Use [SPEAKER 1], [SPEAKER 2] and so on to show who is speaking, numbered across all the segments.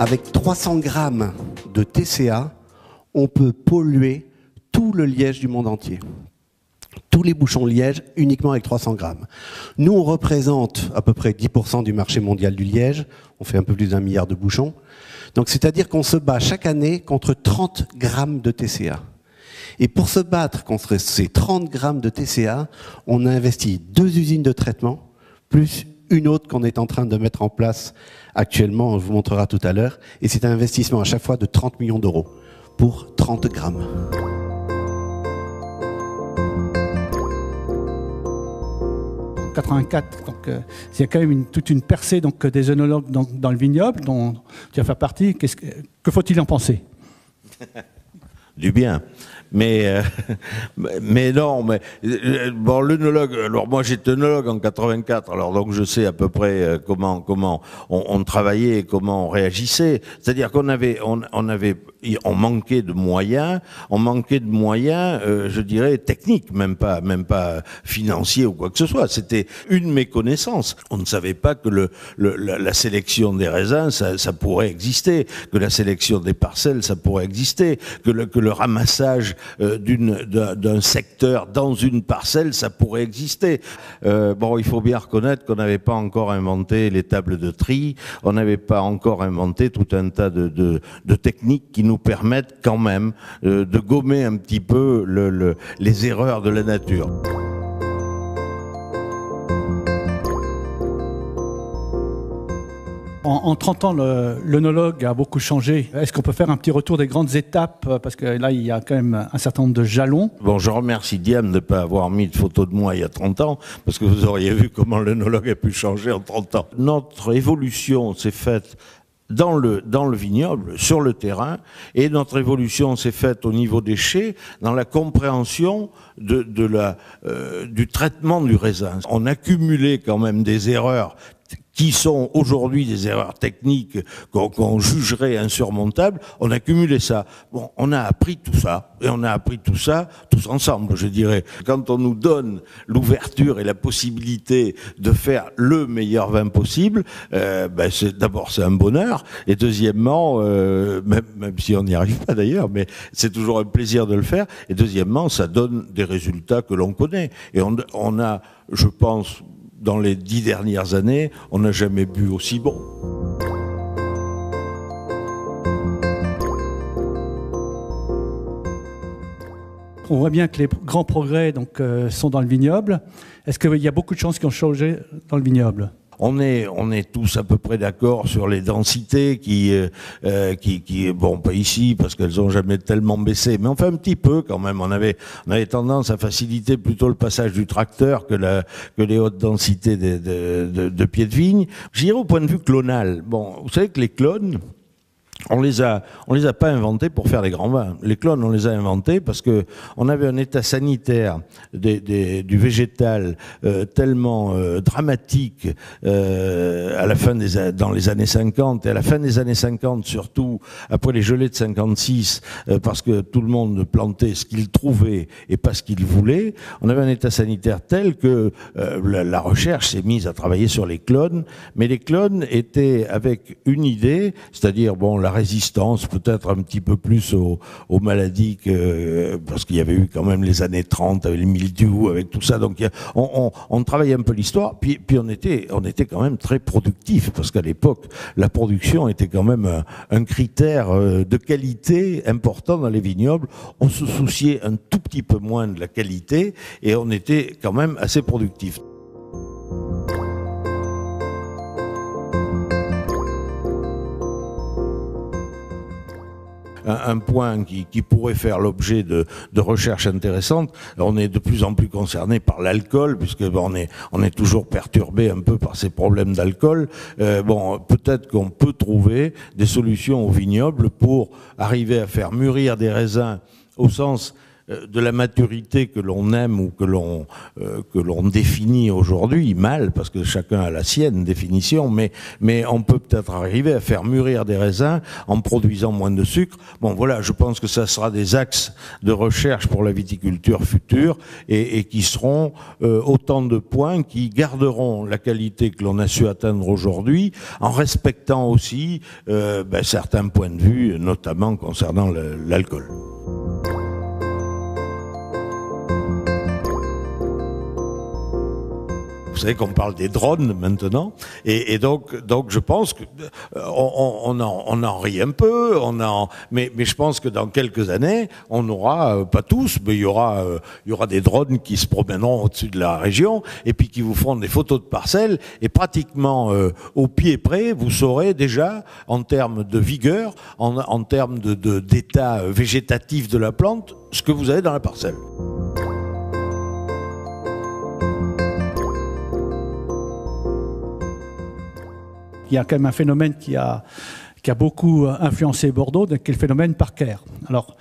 [SPEAKER 1] avec 300 grammes de TCA, on peut polluer tout le liège du monde entier. Tous les bouchons liège uniquement avec 300 grammes. Nous, on représente à peu près 10% du marché mondial du liège. On fait un peu plus d'un milliard de bouchons. Donc, c'est-à-dire qu'on se bat chaque année contre 30 grammes de TCA. Et pour se battre contre ces 30 grammes de TCA, on a investi deux usines de traitement, plus une autre qu'on est en train de mettre en place actuellement, on vous montrera tout à l'heure. Et c'est un investissement à chaque fois de 30 millions d'euros pour 30 grammes.
[SPEAKER 2] 84. Donc, euh, il y a quand même toute une percée donc, des œnologues dans, le vignoble, dont tu as fait partie. que, que faut-il en penser?
[SPEAKER 3] Du bien. Mais, euh, mais non, mais euh, bon, l'œnologue. Alors moi, j'étais œnologue en 84. Alors donc, je sais à peu près euh, comment comment on, travaillait et comment on réagissait. C'est-à-dire qu'on avait on, avait on manquait de moyens, on manquait de moyens, je dirais techniques, même pas même pas financiers ou quoi que ce soit. C'était une méconnaissance. On ne savait pas que le, le la, sélection des raisins, ça, ça pourrait exister, que la sélection des parcelles, ça pourrait exister, que le que le ramassage euh, d'un secteur dans une parcelle, ça pourrait exister. Euh, bon, il faut bien reconnaître qu'on n'avait pas encore inventé les tables de tri, on n'avait pas encore inventé tout un tas de, techniques qui nous permettent quand même euh, de gommer un petit peu le, le, les erreurs de la nature.
[SPEAKER 2] En, 30 ans, l'œnologue a beaucoup changé. Est-ce qu'on peut faire un petit retour des grandes étapes Parce que là, il y a quand même un certain nombre de jalons?
[SPEAKER 3] Bon, je remercie Diane de ne pas avoir mis de photo de moi il y a 30 ans, parce que vous auriez vu comment l'œnologue a pu changer en 30 ans. Notre évolution s'est faite dans le, vignoble, sur le terrain, et notre évolution s'est faite au niveau des chais, dans la compréhension de, euh, du traitement du raisin. On accumulait quand même des erreurs qui sont aujourd'hui des erreurs techniques qu'on jugerait insurmontables, on a cumulé ça. Bon, on a appris tout ça, et on a appris tout ça tous ensemble, je dirais. Quand on nous donne l'ouverture et la possibilité de faire le meilleur vin possible, euh, ben d'abord c'est un bonheur, et deuxièmement, euh, même, même, si on n'y arrive pas d'ailleurs, mais c'est toujours un plaisir de le faire, et deuxièmement, ça donne des résultats que l'on connaît. Et on, on a, je pense, dans les dix dernières années, on n'a jamais bu aussi bon.
[SPEAKER 2] On voit bien que les grands progrès euh, sont dans le vignoble. Est-ce qu'il y a beaucoup de choses qui ont changé dans le vignoble?
[SPEAKER 3] On est, on est tous à peu près d'accord sur les densités qui, euh, euh, qui, bon, pas ici parce qu'elles ont jamais tellement baissé, mais enfin un petit peu quand même. On avait, on avait tendance à faciliter plutôt le passage du tracteur que, la, que les hautes densités de, de, de, de pieds de vigne. J'irai au point de vue clonal. Bon, vous savez que les clones, on les a, on les a pas inventés pour faire des grands vins. Les clones, on les a inventés parce que on avait un état sanitaire des, du végétal euh, tellement euh, dramatique euh, à la fin des, dans les années 50 et à la fin des années 50 surtout après les gelées de 56 parce que tout le monde plantait ce qu'il trouvait et pas ce qu'il voulait. On avait un état sanitaire tel que la, la recherche s'est mise à travailler sur les clones, mais les clones étaient avec une idée, c'est-à-dire bon la résistance, peut-être un petit peu plus aux, maladies parce qu'il y avait eu quand même les années 30 avec le mildiou, avec tout ça. Donc on, on, travaillait un peu l'histoire, puis, on était on était quand même très productif parce qu'à l'époque la production était quand même un, un, critère euh, de qualité important dans les vignobles. On se souciait un tout petit peu moins de la qualité et on était quand même assez productif. Un, point qui, pourrait faire l'objet de, recherches intéressantes. On est de plus en plus concerné par l'alcool, puisque on est toujours perturbé un peu par ces problèmes d'alcool. Euh, bon, peut-être qu'on peut trouver des solutions au vignoble pour arriver à faire mûrir des raisins au sens de la maturité que l'on aime ou que l'on euh, que l'on définit aujourd'hui mal parce que chacun a la sienne définition mais mais on peut peut-être arriver à faire mûrir des raisins en produisant moins de sucre bon voilà je pense que ça sera des axes de recherche pour la viticulture future et, qui seront euh, autant de points qui garderont la qualité que l'on a su atteindre aujourd'hui en respectant aussi ben, certains points de vue notamment concernant l'alcool. Savez qu'on parle des drones maintenant, et, donc, donc je pense que euh, on, on, en, on en rit un peu, on en, mais, mais je pense que dans quelques années, on aura euh, pas tous, mais il y aura, euh, il y aura des drones qui se promèneront au-dessus de la région et puis qui vous feront des photos de parcelles et pratiquement au pied près, vous saurez déjà en termes de vigueur, en, en termes de d'état végétatif de la plante, ce que vous avez dans la parcelle.
[SPEAKER 2] Il y a quand même un phénomène qui a, qui a beaucoup influencé Bordeaux, qui est le phénomène Parker. Alors,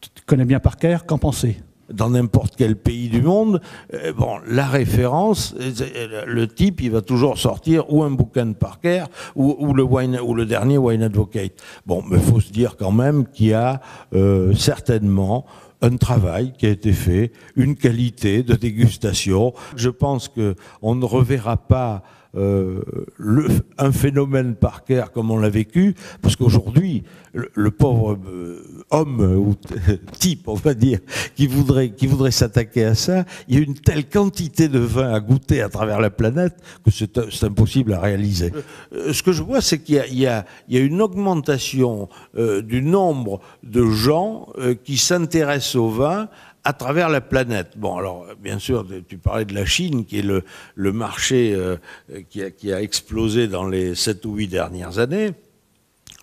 [SPEAKER 2] tu connais bien Parker, qu'en penser
[SPEAKER 3] dans n'importe quel pays du monde, euh, bon, la référence, euh, le type, il va toujours sortir ou un bouquin de Parker ou, le, dernier Wine Advocate. Bon, mais il faut se dire quand même qu'il y a euh, certainement un travail qui a été fait, une qualité de dégustation. Je pense que on ne reverra pas euh, le, un phénomène par comme on l'a vécu, parce qu'aujourd'hui, le, pauvre euh, homme ou type, on va dire, qui voudrait, qui voudrait s'attaquer à ça, il y a une telle quantité de vin à goûter à travers la planète que c'est impossible à réaliser. Euh, ce que je vois, c'est qu'il y, y, y, a une augmentation du nombre de gens qui s'intéressent au vin à travers la planète. Bon, alors, bien sûr, tu parlais de la Chine, qui est le, marché euh, qui, a, qui, a, explosé dans les sept ou huit dernières années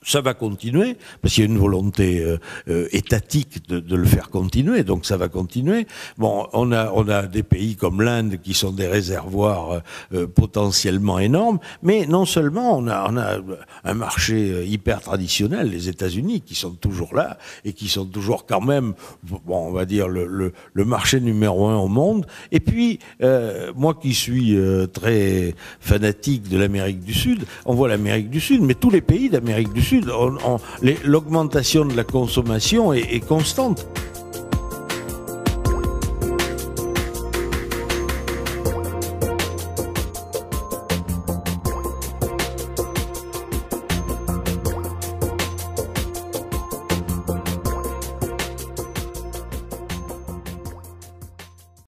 [SPEAKER 3] ça va continuer, parce qu'il y a une volonté euh, euh, étatique de, le faire continuer, donc ça va continuer. Bon, on a, on a des pays comme l'Inde qui sont des réservoirs euh, potentiellement énormes, mais non seulement on a, on a un marché hyper traditionnel, les États-Unis, qui sont toujours là et qui sont toujours quand même, bon, on va dire, le, le, le marché numéro un au monde. Et puis, moi qui suis très fanatique de l'Amérique du Sud, on voit l'Amérique du Sud, mais tous les pays d'Amérique du L'augmentation de la consommation est constante.